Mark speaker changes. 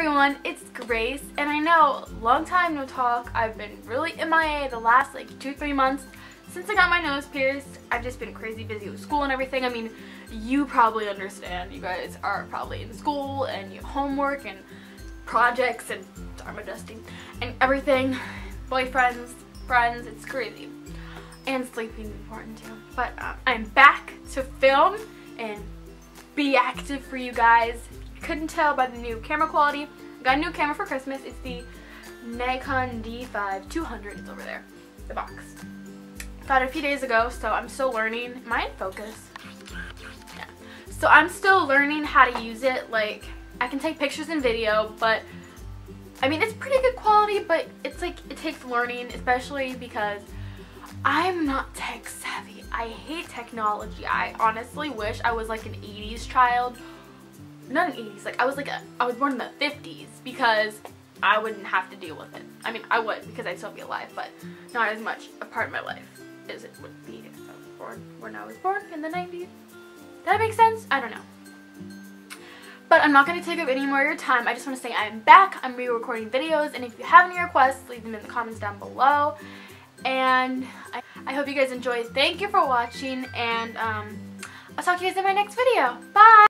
Speaker 1: everyone, it's Grace, and I know, long time no talk, I've been really MIA the last like two, three months since I got my nose pierced. I've just been crazy busy with school and everything. I mean, you probably understand, you guys are probably in school and you have homework and projects and dharma dusting and everything, boyfriends, friends, it's crazy. And sleeping is important too. But uh, I'm back to film and be active for you guys couldn't tell by the new camera quality. Got a new camera for Christmas. It's the Nikon D5 200. It's over there, the box. Got it a few days ago, so I'm still learning. Am I in focus? Yeah. So I'm still learning how to use it. Like, I can take pictures and video, but I mean, it's pretty good quality, but it's like, it takes learning, especially because I'm not tech savvy. I hate technology. I honestly wish I was like an 80s child not in 80s, like I was like, a, I was born in the 50s because I wouldn't have to deal with it. I mean, I would because I'd still be alive, but not as much a part of my life as it would be if I was born when I was born in the 90s. That make sense? I don't know. But I'm not going to take up any more of your time. I just want to say I'm back. I'm re-recording videos. And if you have any requests, leave them in the comments down below. And I, I hope you guys enjoyed. Thank you for watching. And um, I'll talk to you guys in my next video. Bye!